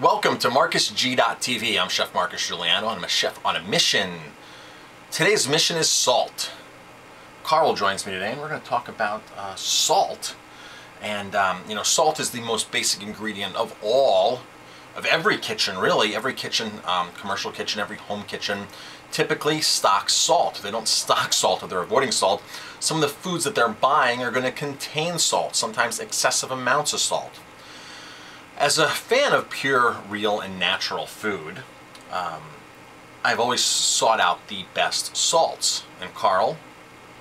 Welcome to MarcusG.tv. I'm Chef Marcus Guiliano and I'm a chef on a mission. Today's mission is salt. Carl joins me today and we're going to talk about uh, salt. And, um, you know, salt is the most basic ingredient of all, of every kitchen really. Every kitchen, um, commercial kitchen, every home kitchen typically stocks salt. They don't stock salt if they're avoiding salt. Some of the foods that they're buying are going to contain salt, sometimes excessive amounts of salt. As a fan of pure, real, and natural food, um, I've always sought out the best salts. And Carl,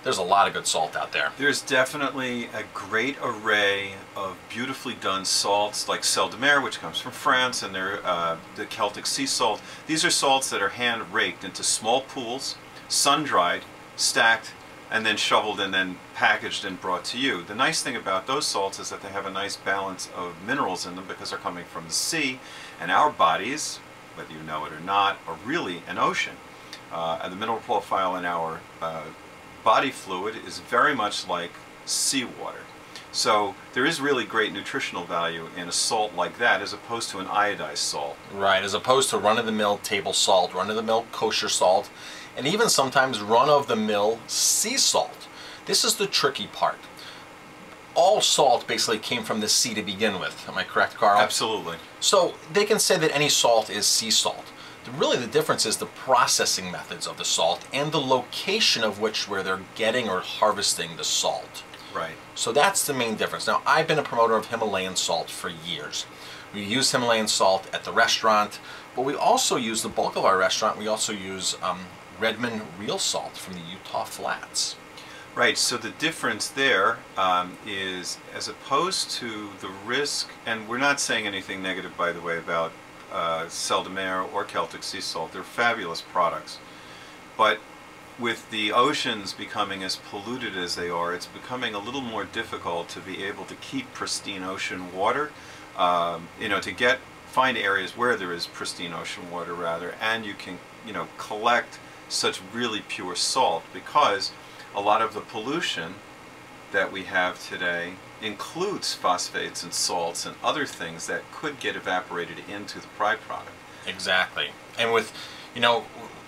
there's a lot of good salt out there. There's definitely a great array of beautifully done salts like sel de mer, which comes from France, and uh, the Celtic sea salt. These are salts that are hand raked into small pools, sun dried, stacked, and then shoveled and then packaged and brought to you. The nice thing about those salts is that they have a nice balance of minerals in them because they're coming from the sea and our bodies, whether you know it or not, are really an ocean. Uh, and the mineral profile in our uh, body fluid is very much like seawater. So there is really great nutritional value in a salt like that as opposed to an iodized salt. Right, as opposed to run-of-the-mill table salt, run-of-the-mill kosher salt, and even sometimes run-of-the-mill sea salt. This is the tricky part. All salt basically came from the sea to begin with. Am I correct, Carl? Absolutely. So they can say that any salt is sea salt. Really the difference is the processing methods of the salt and the location of which where they're getting or harvesting the salt. Right. So that's the main difference. Now, I've been a promoter of Himalayan salt for years. We use Himalayan salt at the restaurant, but we also use the bulk of our restaurant, we also use um, Redmond real salt from the Utah Flats. Right, so the difference there um, is as opposed to the risk, and we're not saying anything negative, by the way, about uh, Sel de Mer or Celtic sea salt. They're fabulous products. But with the oceans becoming as polluted as they are, it's becoming a little more difficult to be able to keep pristine ocean water. Um, you know, to get find areas where there is pristine ocean water rather, and you can you know collect such really pure salt because a lot of the pollution that we have today includes phosphates and salts and other things that could get evaporated into the byproduct. Exactly. And with, you know,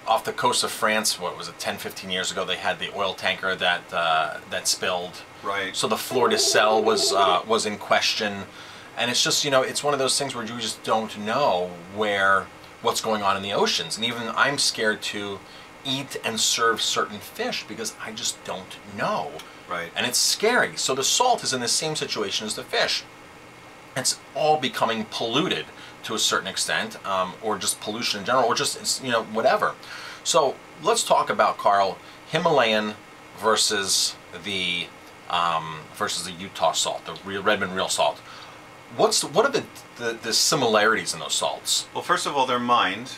off the coast of France, what was it, 10, 15 years ago, they had the oil tanker that uh, that spilled. Right. So the Fleur de Sel was uh, was in question, and it's just you know it's one of those things where you just don't know where what's going on in the oceans, and even I'm scared to eat and serve certain fish because I just don't know. Right. And it's scary. So the salt is in the same situation as the fish. It's all becoming polluted to a certain extent, um, or just pollution in general, or just, you know, whatever. So let's talk about, Carl, Himalayan versus the um, versus the Utah salt, the real, Redmond real salt. What's what are the, the, the similarities in those salts? Well, first of all, they're mined,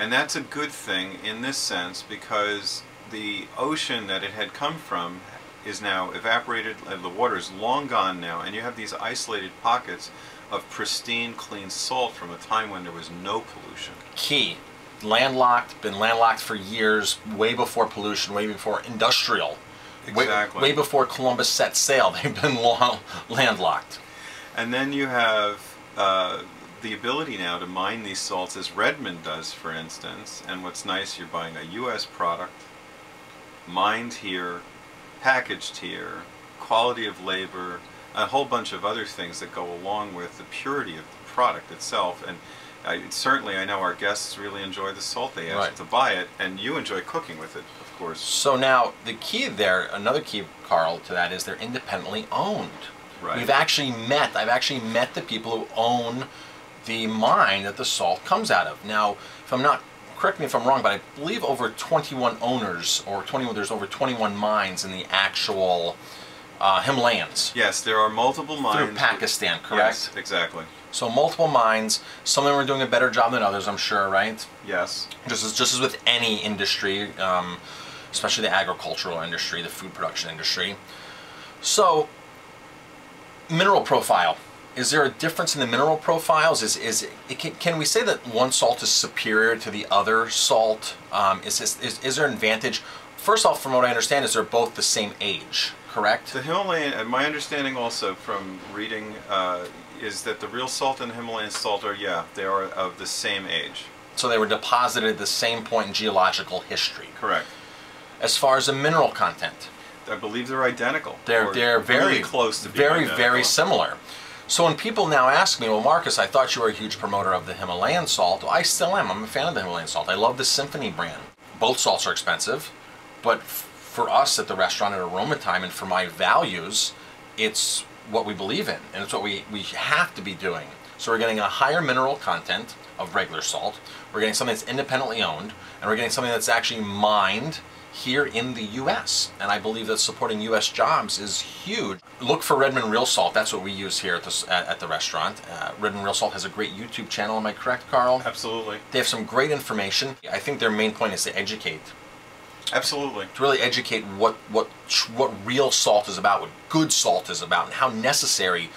and that's a good thing in this sense because the ocean that it had come from is now evaporated, and the water is long gone now, and you have these isolated pockets of pristine, clean salt from a time when there was no pollution. Key. Landlocked, been landlocked for years, way before pollution, way before industrial. Exactly. Way, way before Columbus set sail, they've been long, landlocked. And then you have uh, the ability now to mine these salts as Redmond does, for instance. And what's nice, you're buying a U.S. product, mined here, packaged here, quality of labor, a whole bunch of other things that go along with the purity of the product itself. And I, certainly, I know our guests really enjoy the salt they ask Right. to buy it, and you enjoy cooking with it, of course. So now the key there, another key, Carl, to that is they're independently owned. Right. We've actually met, I've actually met the people who own the mine that the salt comes out of. Now, if I'm not, correct me if I'm wrong, but I believe over 21 owners, or 21, there's over 21 mines in the actual uh, Himalayas. Yes, there are multiple mines. Through Pakistan, correct? Yes, exactly. So multiple mines. Some of them are doing a better job than others, I'm sure, right? Yes. Just as just as with any industry, um, especially the agricultural industry, the food production industry. So, mineral profile. Is there a difference in the mineral profiles? Is is it, can, can we say that one salt is superior to the other salt? Um, is, this, is is there an advantage? First off, from what I understand, is they're both the same age, correct? The Himalayan, and my understanding also from reading uh, is that the real salt and the Himalayan salt are, yeah, they are of the same age. So they were deposited at the same point in geological history. Correct. As far as the mineral content, I believe they're identical. they're they're very really close to very identical. very similar. So when people now ask me, well, Marcus, I thought you were a huge promoter of the Himalayan salt. Well, I still am. I'm a fan of the Himalayan salt. I love the Symphony brand. Both salts are expensive, but for us at the restaurant at Aroma Thyme and for my values, it's what we believe in, and it's what we, we have to be doing. So we're getting a higher mineral content of regular salt. We're getting something that's independently owned, and we're getting something that's actually mined here in the U.S. And I believe that supporting U.S. jobs is huge. Look for Redmond Real Salt. That's what we use here at the, at, at the restaurant. Uh, Redmond Real Salt has a great YouTube channel. Am I correct, Carl? Absolutely. They have some great information. I think their main point is to educate Absolutely. to really educate what what what real salt is about, what good salt is about, and how necessary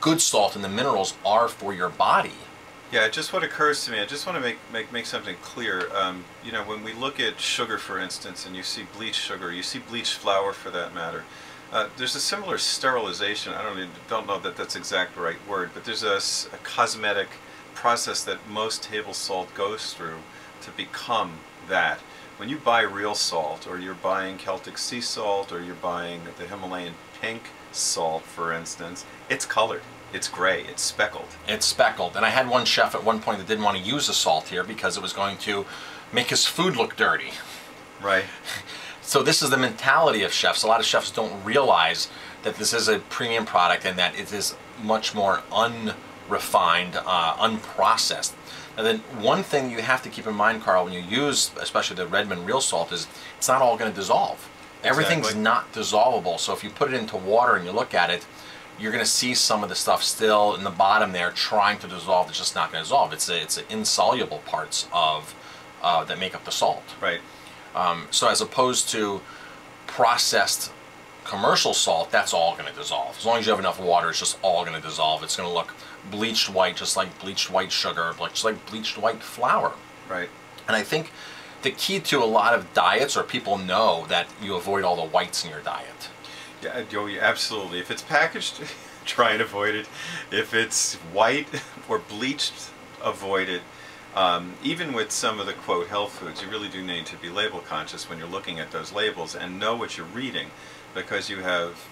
good salt and the minerals are for your body. Yeah, just what occurs to me, I just want to make, make, make something clear. Um, you know, when we look at sugar, for instance, and you see bleached sugar, you see bleached flour for that matter, uh, there's a similar sterilization. I don't, even, don't know that that's exact right word, but there's a cosmetic process that most table salt goes through to become that. When you buy real salt, or you're buying Celtic sea salt, or you're buying the Himalayan pink salt, for instance, it's colored, it's gray, it's speckled. It's speckled. And I had one chef at one point that didn't want to use the salt here because it was going to make his food look dirty. Right. So this is the mentality of chefs. A lot of chefs don't realize that this is a premium product and that it is much more unrefined, uh, unprocessed. And then one thing you have to keep in mind, Carl, when you use especially the Redmond real salt is it's not all going to dissolve. Everything's Exactly. not dissolvable. So if you put it into water and you look at it, you're going to see some of the stuff still in the bottom there trying to dissolve. It's just not going to dissolve. It's a, it's the insoluble parts of uh, that make up the salt. Right. Um, so as opposed to processed commercial salt, that's all going to dissolve. As long as you have enough water, it's just all going to dissolve. It's going to look bleached white, just like bleached white sugar, like just like bleached white flour. Right. And I think the key to a lot of diets, or people know that you avoid all the whites in your diet. Oh, yeah, absolutely. If it's packaged, try and avoid it. If it's white or bleached, avoid it. Um, even with some of the quote health foods, you really do need to be label conscious when you're looking at those labels and know what you're reading, because you have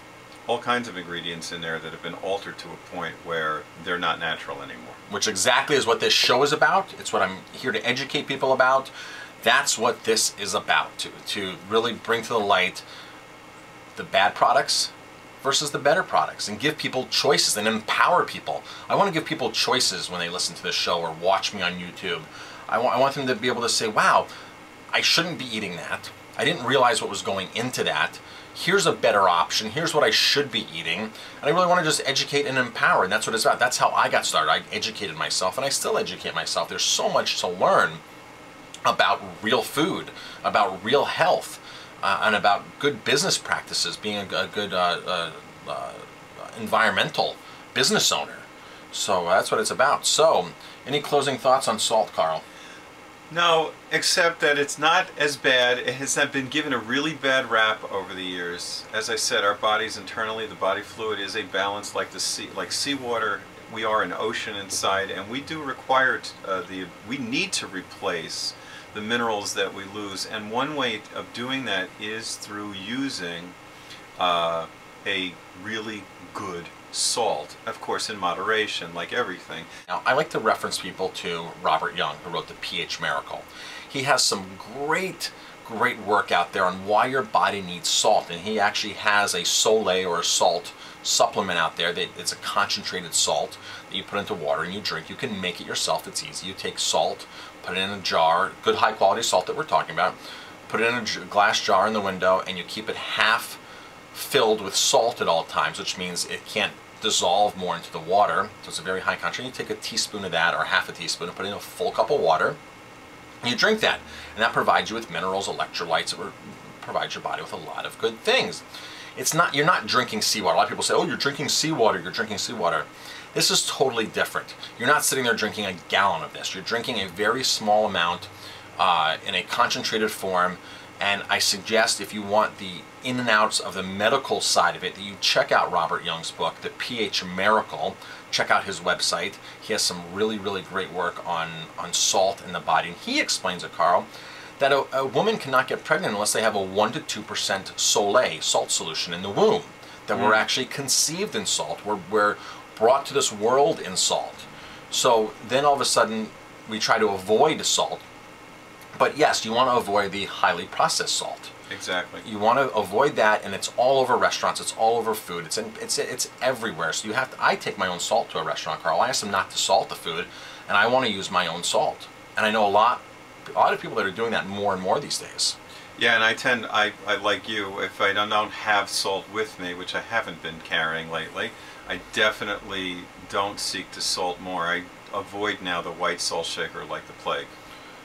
all kinds of ingredients in there that have been altered to a point where they're not natural anymore. which exactly is what this show is about. It's what I'm here to educate people about. That's what this is about to to really bring to the light the bad products versus the better products and give people choices and empower people. I want to give people choices when they listen to this show or watch me on YouTube. I want, I want them to be able to say, wow, I shouldn't be eating that. I didn't realize what was going into that. Here's a better option. Here's what I should be eating. And I really want to just educate and empower. And that's what it's about. That's how I got started. I educated myself and I still educate myself. There's so much to learn about real food, about real health, uh, and about good business practices, being a, a good uh, uh, uh, environmental business owner. So uh, that's what it's about. So, any closing thoughts on salt, Carl? No, except that it's not as bad. It has not been given a really bad rap over the years. As I said, our bodies internally, the body fluid is a balance like the sea, like seawater. We are an ocean inside, and we do require uh, the. We need to replace the minerals that we lose, and one way of doing that is through using uh, a really good salt, of course, in moderation, like everything. Now, I like to reference people to Robert Young, who wrote the pH Miracle. He has some great, great work out there on why your body needs salt, and he actually has a sole or a salt supplement out there that it's a concentrated salt that you put into water and you drink. You can make it yourself. It's easy. You take salt, put it in a jar, good high quality salt that we're talking about. Put it in a glass jar in the window, and you keep it half filled with salt at all times, which means it can't dissolve more into the water. So it's a very high concentration. You take a teaspoon of that or half a teaspoon and put it in a full cup of water. And you drink that. And that provides you with minerals, electrolytes, it provides your body with a lot of good things. It's not you're not drinking seawater. A lot of people say, "Oh, you're drinking seawater. You're drinking seawater." This is totally different. You're not sitting there drinking a gallon of this. You're drinking a very small amount uh, in a concentrated form. And I suggest if you want the in and outs of the medical side of it, that you check out Robert Young's book, The pH Miracle. check out his website. He has some really, really great work on, on salt in the body. And he explains it, Carl, that a, a woman cannot get pregnant unless they have a 1 to 2% Soleil salt solution in the womb. That we're actually conceived in salt. We're, we're brought to this world in salt. So then all of a sudden, we try to avoid salt. But yes, you want to avoid the highly processed salt. Exactly. You want to avoid that, and it's all over restaurants. It's all over food. It's in, it's it's everywhere. So you have to. I take my own salt to a restaurant, Carl. I ask them not to salt the food, and I want to use my own salt. And I know a lot, a lot of people that are doing that more and more these days. Yeah, and I tend, I, I like you, if I don't, don't have salt with me, which I haven't been carrying lately, I definitely don't seek to salt more. I avoid now the white salt shaker like the plague.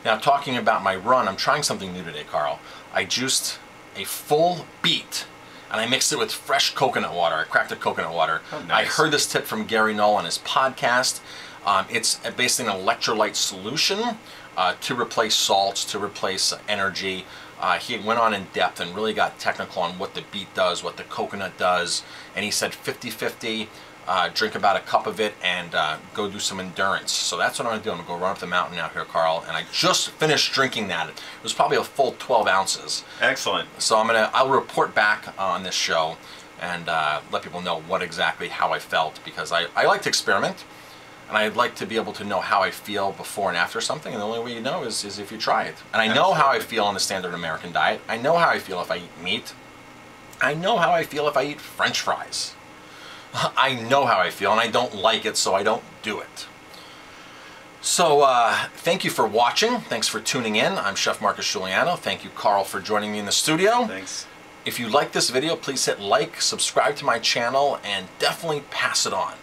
Now, talking about my run, I'm trying something new today, Carl. I juiced a full beet and I mixed it with fresh coconut water. I cracked the coconut water. Oh, I heard this tip from Gary Null on his podcast. Um, it's basically an electrolyte solution uh, to replace salts, to replace energy. Uh, he went on in depth and really got technical on what the beet does, what the coconut does, and he said 50 50. Uh, drink about a cup of it and uh, go do some endurance. So that's what I'm gonna do. I'm gonna go run up the mountain out here, Carl. And I just finished drinking that. It was probably a full 12 ounces. Excellent. So I'm gonna I'll report back on this show and uh, let people know what exactly how I felt because I, I like to experiment and I'd like to be able to know how I feel before and after something and the only way you know is, is if you try it. And I know how I feel on the standard American diet. I know how I feel if I eat meat. I know how I feel if I eat french fries. I know how I feel and I don't like it so I don't do it. So uh, thank you for watching. Thanks for tuning in. I'm Chef Marcus Guiliano. Thank you, Carl, for joining me in the studio. Thanks. If you like this video, please hit like, subscribe to my channel, and definitely pass it on.